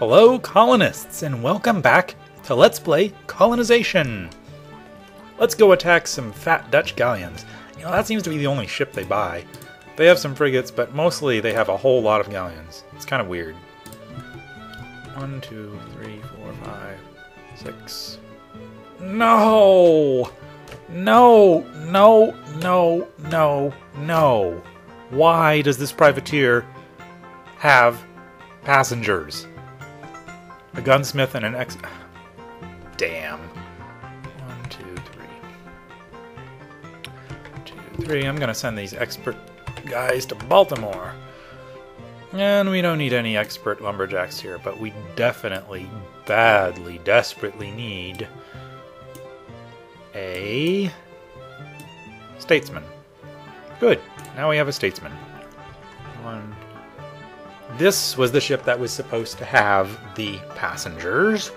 Hello, colonists, and welcome back to Let's Play Colonization! Let's go attack some fat Dutch galleons. You know, that seems to be the only ship they buy. They have some frigates, but mostly they have a whole lot of galleons. It's kind of weird. One, two, three, four, five, six. No! No, no, no, no, no. Why does this privateer have passengers? A gunsmith and an ex. Damn. One, two, three. Two, three. I'm gonna send these expert guys to Baltimore. And we don't need any expert lumberjacks here, but we definitely, badly, desperately need a statesman. Good. Now we have a statesman. One. This was the ship that was supposed to have the passengers.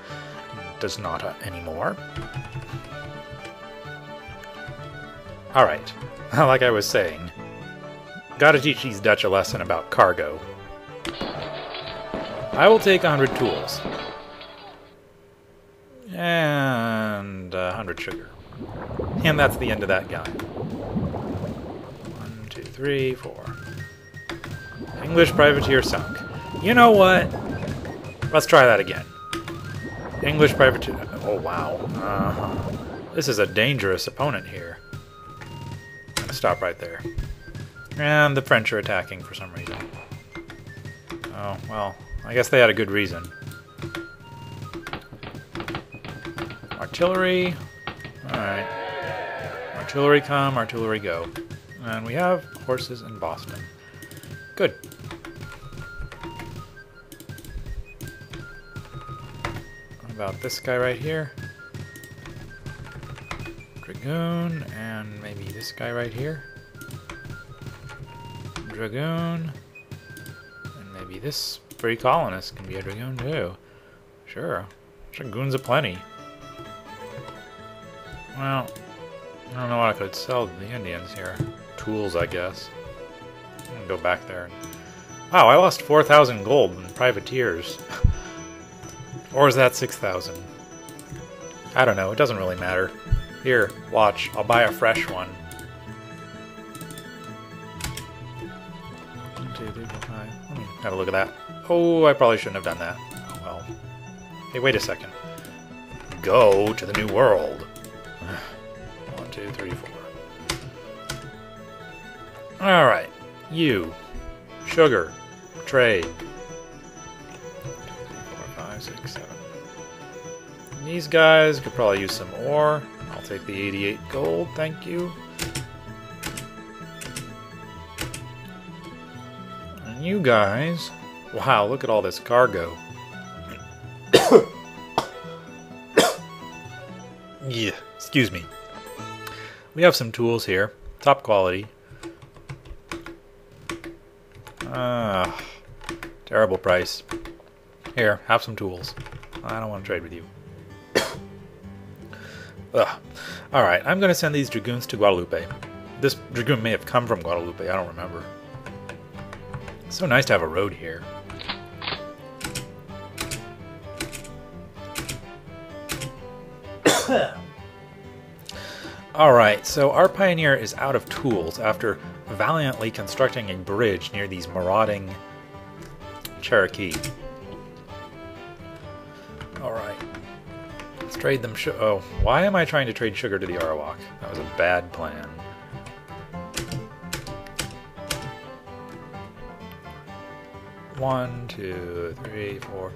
Does not uh, anymore. Alright. Like I was saying, gotta teach these Dutch a lesson about cargo. I will take 100 tools. And uh, 100 sugar. And that's the end of that guy. One, two, three, four. English privateer sunk. You know what? Let's try that again. English privateer. Oh, wow. Uh-huh. This is a dangerous opponent here. Stop right there. And the French are attacking for some reason. Oh, well, I guess they had a good reason. Artillery. Alright. Artillery come, artillery go. And we have horses in Boston. Good. What about this guy right here? Dragoon, and maybe this guy right here. Dragoon. And maybe this free colonist can be a Dragoon too. Sure. Dragoons aplenty. Well, I don't know what I could sell to the Indians here. Tools, I guess. Gonna go back there. Wow, I lost 4,000 gold in privateers. or is that 6,000? I don't know, it doesn't really matter. Here, watch, I'll buy a fresh one. Let me have a look at that. Oh, I probably shouldn't have done that. Oh well. Hey, wait a second. Go to the new world. One, two, three, four. Alright. You. Sugar. Trade. Four, five, six, seven. These guys could probably use some ore. I'll take the 88 gold, thank you. And you guys... Wow, look at all this cargo. yeah, excuse me. We have some tools here. Top quality. Ah, terrible price. Here, have some tools. I don't want to trade with you. Ugh. Alright, I'm going to send these dragoons to Guadalupe. This dragoon may have come from Guadalupe, I don't remember. It's so nice to have a road here. Alright, so our pioneer is out of tools after valiantly constructing a bridge near these marauding Cherokee. Alright. Let's trade them Oh, why am I trying to trade sugar to the Arawak? That was a bad plan. One, two, three, four.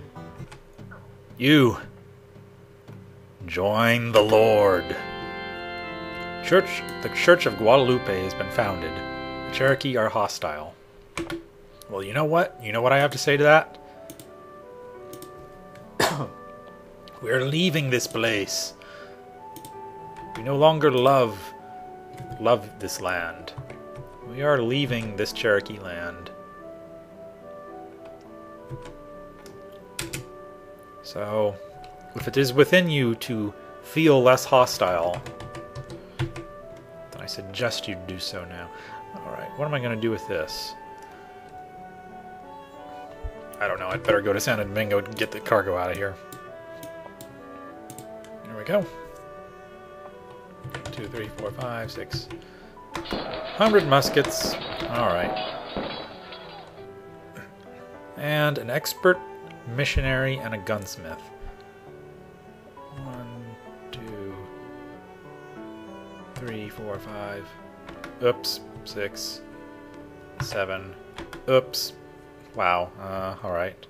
You! Join the Lord! Church, the Church of Guadalupe has been founded. Cherokee are hostile. Well, you know what? You know what I have to say to that? We're leaving this place. We no longer love love this land. We are leaving this Cherokee land. So, if it is within you to feel less hostile, then I suggest you do so now. Alright, what am I going to do with this? I don't know. I'd better go to San Domingo to get the cargo out of here. There we go. Two, three, four, five, six. Hundred muskets. Alright. And an expert missionary and a gunsmith. One, two, three, four, five. Oops. Six. Seven. Oops. Wow. Uh, alright.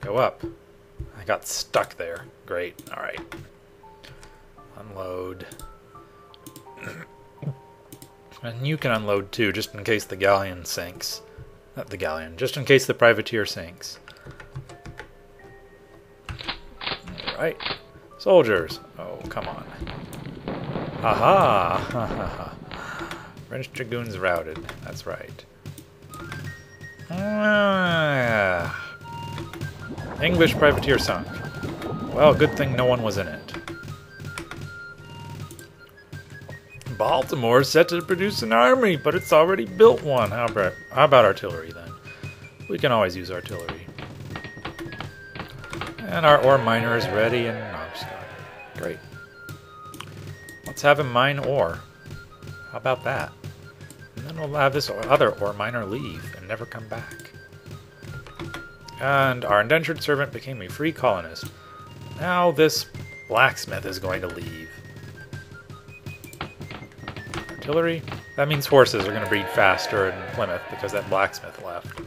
Go up. I got stuck there. Great. Alright. Unload. and you can unload too, just in case the galleon sinks. Not the galleon, just in case the privateer sinks. Alright. Soldiers. Oh, come on. Aha! French dragoons routed. That's right. Ah. English privateer sunk. Well, good thing no one was in it. Baltimore set to produce an army, but it's already built one. How about, how about artillery then? We can always use artillery. And our ore miner is ready and oh, Great. Let's have him mine ore. How about that? And then we'll have this other ore miner leave and never come back. And our indentured servant became a free colonist. Now this blacksmith is going to leave. Artillery? That means horses are going to breed faster in Plymouth because that blacksmith left.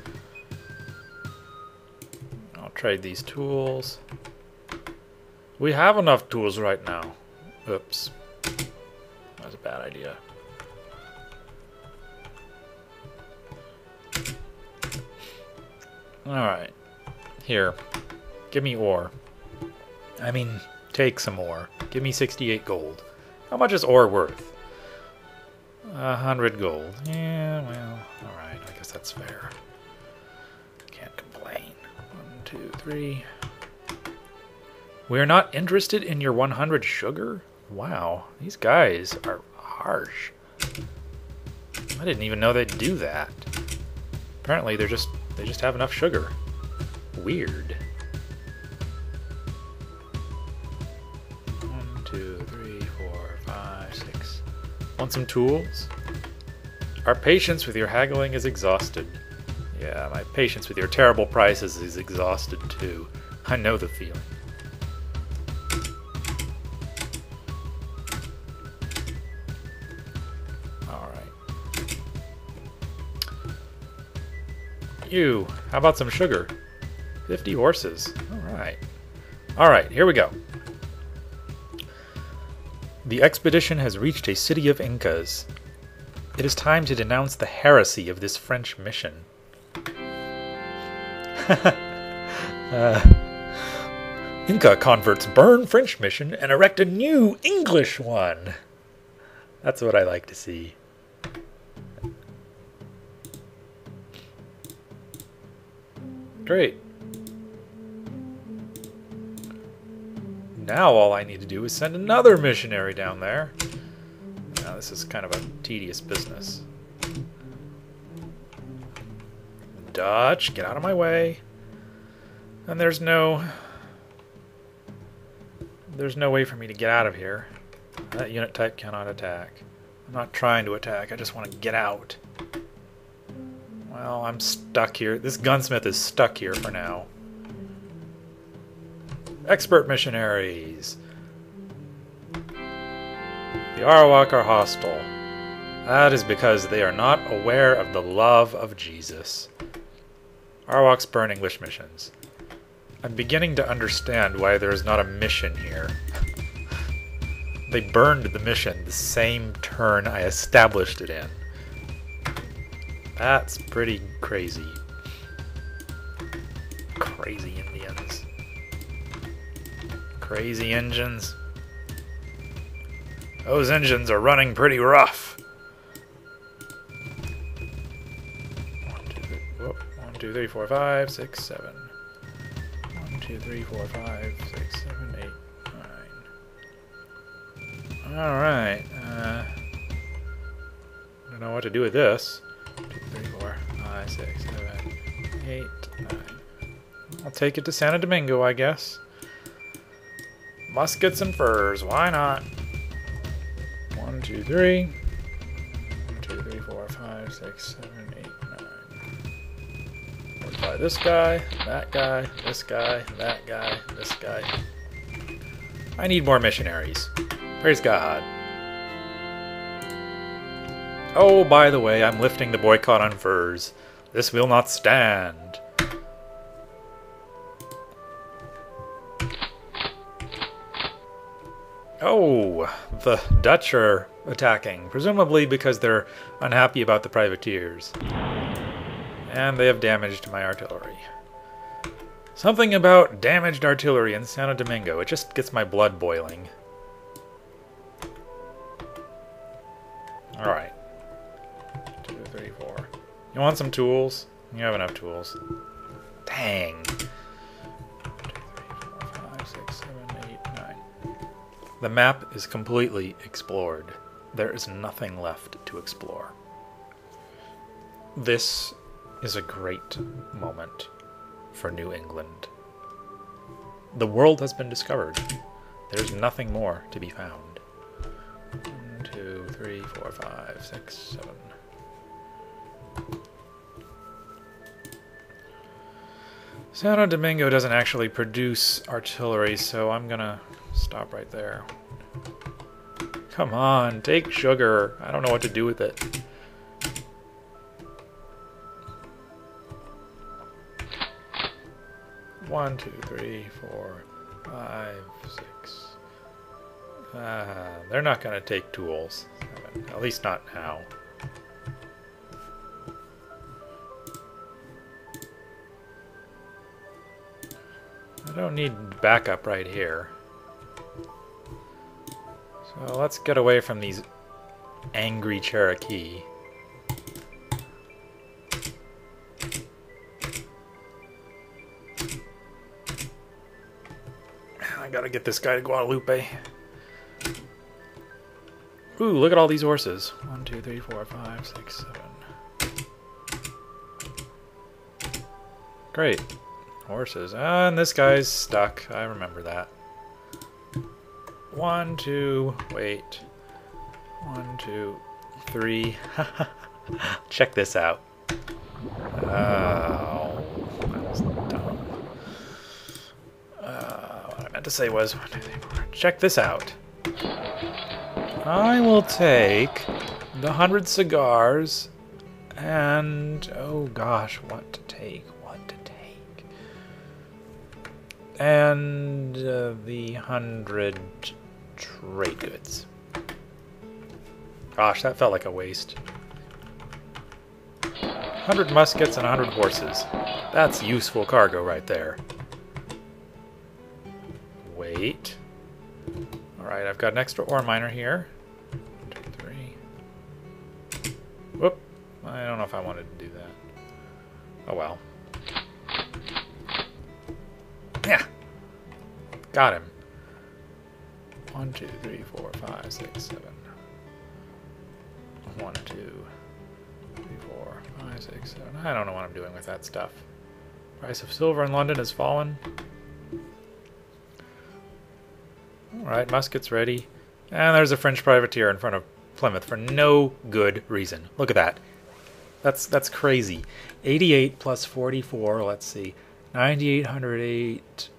I'll trade these tools. We have enough tools right now. Oops. That was a bad idea. Alright. Here. Give me ore. I mean, take some ore. Give me 68 gold. How much is ore worth? A hundred gold. Yeah, well, alright, I guess that's fair. Can't complain. One, two, three. We're not interested in your 100 sugar? Wow, these guys are harsh. I didn't even know they'd do that. Apparently they're just they just have enough sugar. Weird. One, two, three, four, five, six. Want some tools? Our patience with your haggling is exhausted. Yeah, my patience with your terrible prices is exhausted too. I know the feeling. You, how about some sugar? 50 horses. Alright. Alright, here we go. The expedition has reached a city of Incas. It is time to denounce the heresy of this French mission. uh, Inca converts burn French mission and erect a new English one. That's what I like to see. Great. Now all I need to do is send another missionary down there. Now this is kind of a tedious business. Dutch, get out of my way. And there's no... There's no way for me to get out of here. That unit type cannot attack. I'm not trying to attack, I just want to get out. Well, I'm stuck here. This gunsmith is stuck here for now. Expert missionaries. The Arawak are hostile. That is because they are not aware of the love of Jesus. Arawaks burn English missions. I'm beginning to understand why there is not a mission here. they burned the mission the same turn I established it in. That's pretty crazy. Crazy Indians. Crazy engines. Those engines are running pretty rough. One, two, three, whoop. One, two, three, four, five, six, seven. One, two, three, four, five, six, seven, eight, nine. Alright. Uh, I don't know what to do with this two, three, four, five, uh, six, seven, eight, nine. I'll take it to Santo Domingo, I guess. Muskets and furs, why not? One, two, three. One, two, three, four, five, six, seven, eight, nine. Fortify this guy, that guy, this guy, that guy, this guy. I need more missionaries. Praise God. Oh, by the way, I'm lifting the boycott on furs. This will not stand. Oh, the Dutch are attacking, presumably because they're unhappy about the privateers. And they have damaged my artillery. Something about damaged artillery in Santo Domingo. It just gets my blood boiling. Alright. You want some tools? You have enough tools. Dang. The map is completely explored. There is nothing left to explore. This is a great moment for New England. The world has been discovered. There's nothing more to be found. One, two, three, four, five, six, seven. Santo Domingo doesn't actually produce artillery, so I'm gonna stop right there. Come on, take sugar. I don't know what to do with it. One, two, three, four, five, six. Uh, they're not going to take tools. At least not now. I don't need backup right here. So let's get away from these angry Cherokee. I gotta get this guy to Guadalupe. Ooh, look at all these horses. One, two, three, four, five, six, seven. Great. Horses. Ah, and this guy's stuck. I remember that. One, two, wait. One, two, three. Check this out. Oh, that was dumb. Uh, what I meant to say was, one, two, three, four. check this out. I will take the hundred cigars and, oh gosh, what to take, And uh, the hundred trade goods. Gosh, that felt like a waste. 100 muskets and 100 horses. That's useful cargo right there. Wait. Alright, I've got an extra ore miner here. One, two, three. Whoop. I don't know if I wanted to do that. Oh well. Got him. One, two, three, four, five, six, seven. One, two, three, four, five, six, seven. I don't know what I'm doing with that stuff. Price of silver in London has fallen. Alright, muskets ready. And there's a French privateer in front of Plymouth for no good reason. Look at that. That's that's crazy. 88 plus 44, let's see. 9808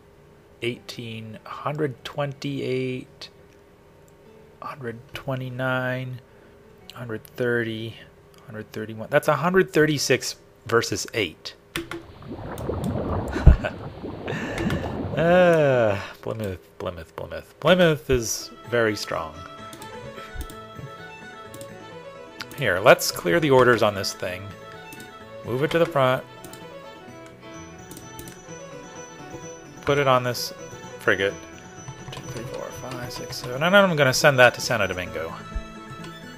18 128 129 130 131 that's 136 versus 8 uh, Plymouth Plymouth Plymouth. Plymouth is very strong. Here let's clear the orders on this thing. Move it to the front put it on this frigate. Two, three, four, five, six, seven. And I'm gonna send that to Santo Domingo.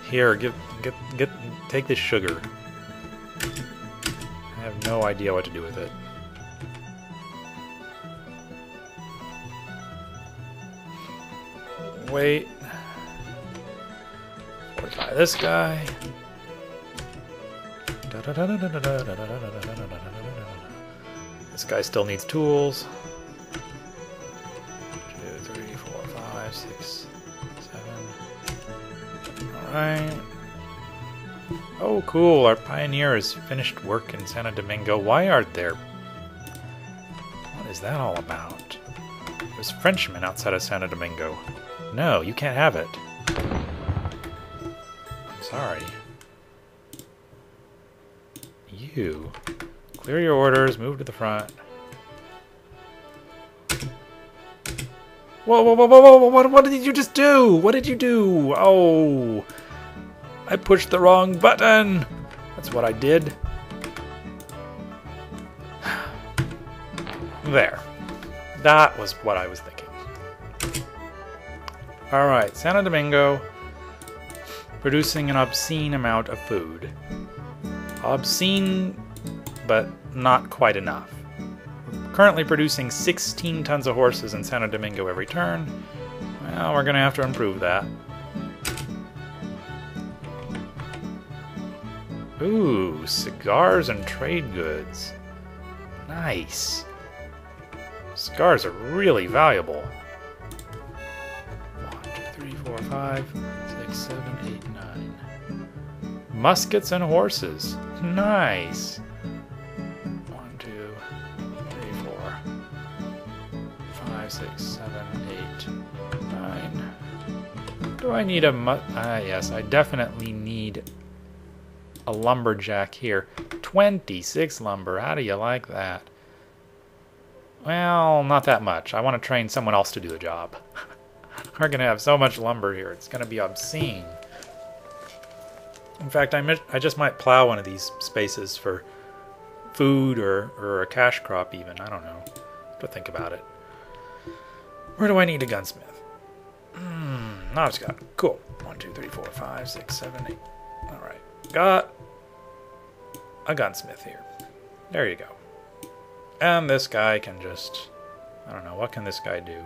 Here, get get get take this sugar. I have no idea what to do with it. Wait. Fortify this guy. This guy still needs tools. Oh, cool. Our pioneer has finished work in Santo Domingo. Why aren't there... What is that all about? There's Frenchmen outside of Santo Domingo. No, you can't have it. I'm sorry. You. Clear your orders, move to the front. Whoa, whoa, whoa, whoa, whoa, what, what did you just do? What did you do? Oh, I pushed the wrong button. That's what I did. There. That was what I was thinking. Alright, Santo Domingo producing an obscene amount of food. Obscene, but not quite enough. Currently producing 16 tons of horses in Santo Domingo every turn. Well, we're to have to improve that. Ooh, cigars and trade goods. Nice. Cigars are really valuable. One, two, three, four, five, six, seven, eight, nine. Muskets and horses. Nice. One, two, three, four, five, six, seven, eight, nine. Do I need a mu- Ah, yes, I definitely need a lumberjack here. 26 lumber. How do you like that? Well, not that much. I want to train someone else to do the job. We're going to have so much lumber here. It's going to be obscene. In fact, I, I just might plow one of these spaces for food or, or a cash crop even. I don't know. To think about it. Where do I need a gunsmith? Hmm, no, I've got Cool. One, two, three, four, five, six, seven, eight. All right. Got a gunsmith here. There you go. And this guy can just... I don't know, what can this guy do?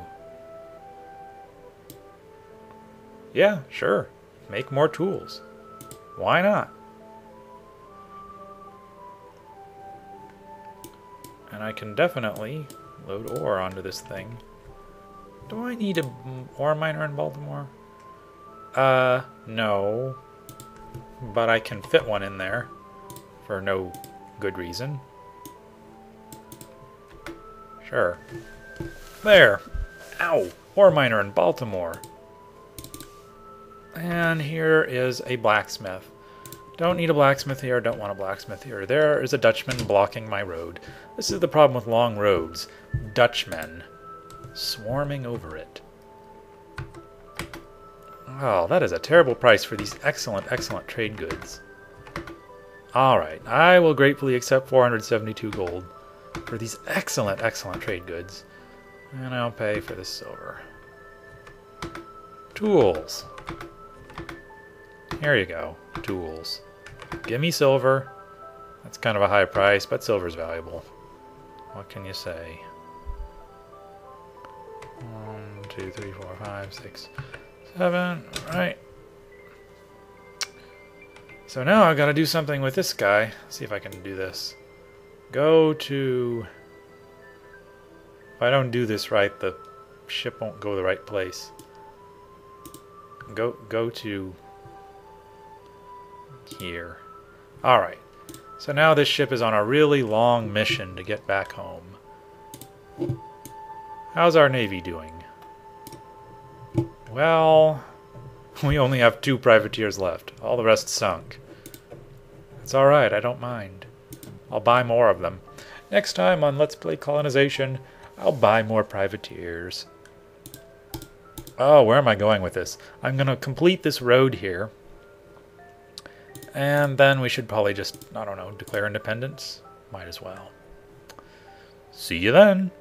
Yeah, sure. Make more tools. Why not? And I can definitely load ore onto this thing. Do I need a ore miner in Baltimore? Uh, no. But I can fit one in there for no good reason. Sure. There. Ow! Ore miner in Baltimore. And here is a blacksmith. Don't need a blacksmith here, don't want a blacksmith here. There is a Dutchman blocking my road. This is the problem with long roads. Dutchmen swarming over it. Oh, that is a terrible price for these excellent, excellent trade goods. Alright, I will gratefully accept 472 gold for these excellent, excellent trade goods. And I'll pay for the silver. Tools. Here you go. Tools. Give me silver. That's kind of a high price, but silver's valuable. What can you say? One, two, three, four, five, six, seven. Right. So now I've got to do something with this guy. See if I can do this. Go to... If I don't do this right, the ship won't go the right place. Go, go to here. Alright. So now this ship is on a really long mission to get back home. How's our navy doing? Well, we only have two privateers left. All the rest sunk. It's alright, I don't mind. I'll buy more of them. Next time on Let's Play Colonization, I'll buy more privateers. Oh, where am I going with this? I'm going to complete this road here. And then we should probably just, I don't know, declare independence? Might as well. See you then.